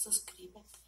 suscríbete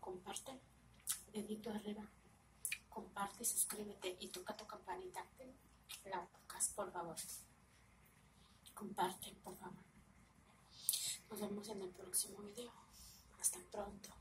comparte, dedito arriba, comparte, suscríbete y toca tu campanita. La tocas, por favor. Comparte, por favor. Nos vemos en el próximo video. Hasta pronto.